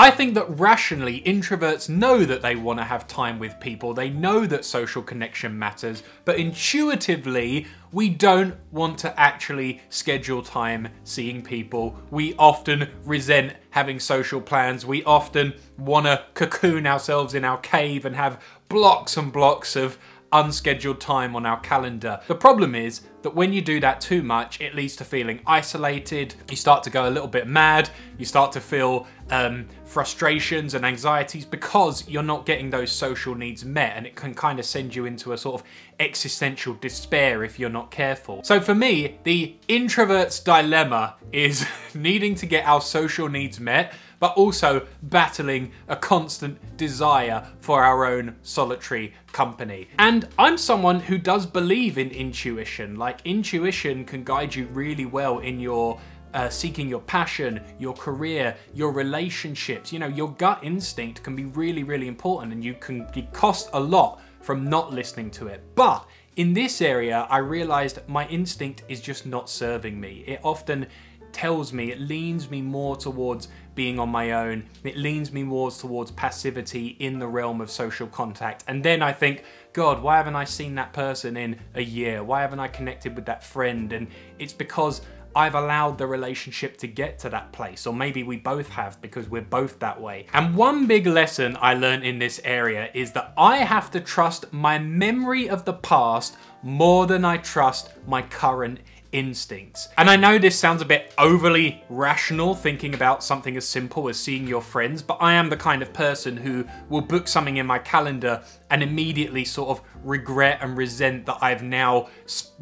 I think that rationally, introverts know that they want to have time with people, they know that social connection matters, but intuitively, we don't want to actually schedule time seeing people. We often resent having social plans. We often want to cocoon ourselves in our cave and have blocks and blocks of unscheduled time on our calendar. The problem is that when you do that too much, it leads to feeling isolated. You start to go a little bit mad. You start to feel um, frustrations and anxieties because you're not getting those social needs met, and it can kind of send you into a sort of existential despair if you're not careful. So for me, the introvert's dilemma is needing to get our social needs met but also battling a constant desire for our own solitary company. And I'm someone who does believe in intuition. Like, intuition can guide you really well in your uh, seeking your passion, your career, your relationships. You know, your gut instinct can be really, really important and you can it cost a lot from not listening to it. But in this area, I realized my instinct is just not serving me. It often tells me, it leans me more towards being on my own. It leans me more towards passivity in the realm of social contact. And then I think, God, why haven't I seen that person in a year? Why haven't I connected with that friend? And it's because I've allowed the relationship to get to that place, or maybe we both have because we're both that way. And one big lesson I learned in this area is that I have to trust my memory of the past more than I trust my current instincts. And I know this sounds a bit overly rational thinking about something as simple as seeing your friends, but I am the kind of person who will book something in my calendar and immediately sort of regret and resent that I've now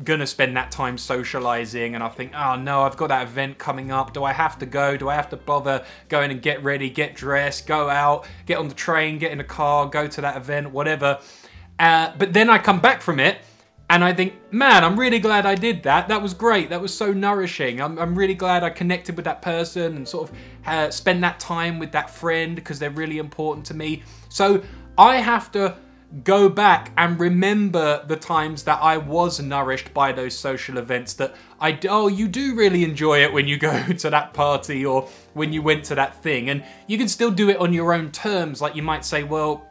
gonna spend that time socializing and I think, oh no, I've got that event coming up. Do I have to go? Do I have to bother going and get ready, get dressed, go out, get on the train, get in a car, go to that event, whatever. Uh, but then I come back from it and I think, man, I'm really glad I did that. That was great. That was so nourishing. I'm, I'm really glad I connected with that person and sort of uh, spend that time with that friend because they're really important to me. So I have to go back and remember the times that I was nourished by those social events that I, oh, you do really enjoy it when you go to that party or when you went to that thing. And you can still do it on your own terms. Like you might say, well,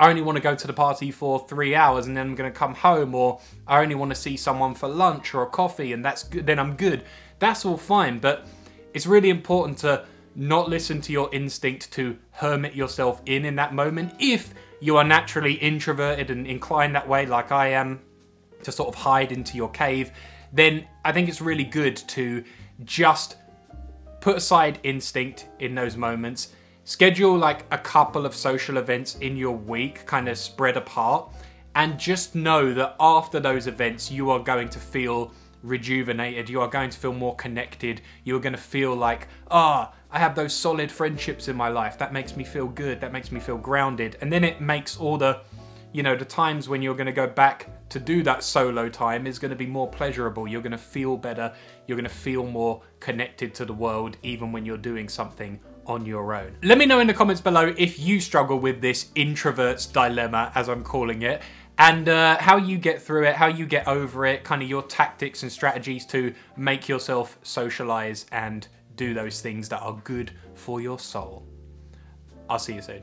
I only want to go to the party for three hours and then I'm going to come home, or I only want to see someone for lunch or a coffee and that's good, then I'm good. That's all fine, but it's really important to not listen to your instinct to hermit yourself in in that moment if you are naturally introverted and inclined that way, like I am, to sort of hide into your cave, then I think it's really good to just put aside instinct in those moments Schedule like a couple of social events in your week, kind of spread apart, and just know that after those events, you are going to feel rejuvenated. You are going to feel more connected. You are going to feel like, ah, oh, I have those solid friendships in my life. That makes me feel good. That makes me feel grounded. And then it makes all the, you know, the times when you're going to go back to do that solo time is going to be more pleasurable. You're going to feel better. You're going to feel more connected to the world, even when you're doing something on your own. Let me know in the comments below if you struggle with this introvert's dilemma, as I'm calling it, and uh, how you get through it, how you get over it, kind of your tactics and strategies to make yourself socialize and do those things that are good for your soul. I'll see you soon.